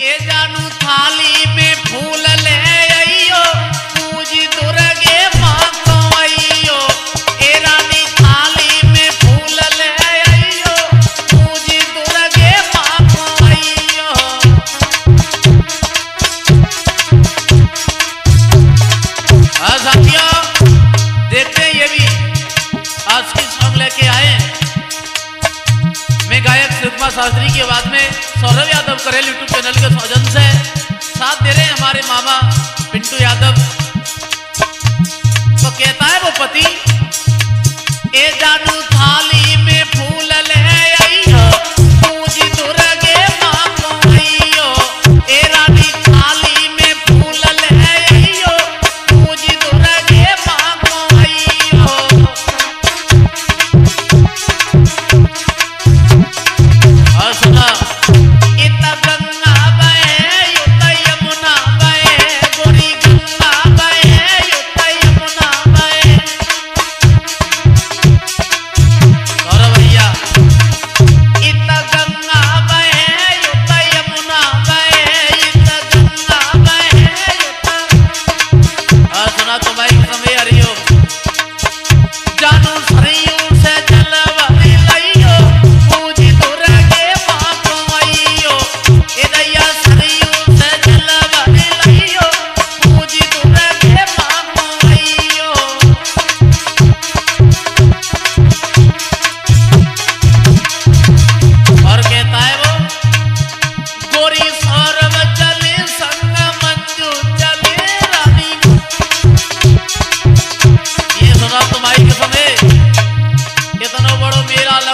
ए जानू थाली में फूल कृपा शास्त्री के बाद में सौरभ यादव करेल यूट्यूब चैनल के स्वजन से साथ दे रहे हैं हमारे मामा पिंटू यादव। तो कहता है वो पति, ए जादू थाली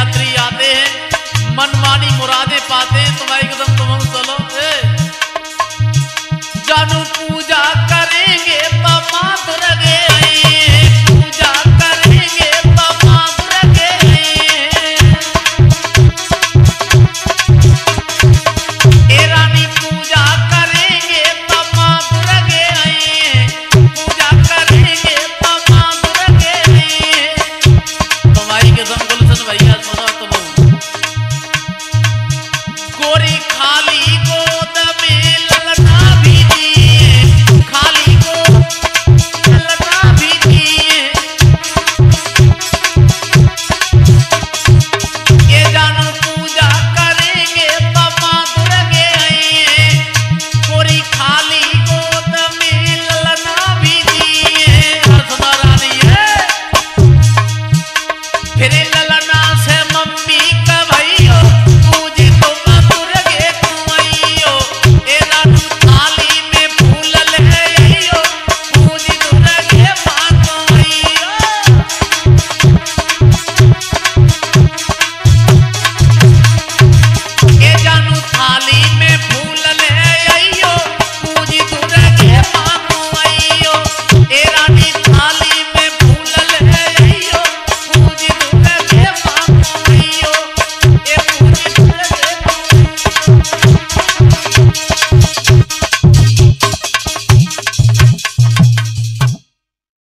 यात्री आते हैं मनमानी मुरादे पाते हैं तो तुम्हारी एकदम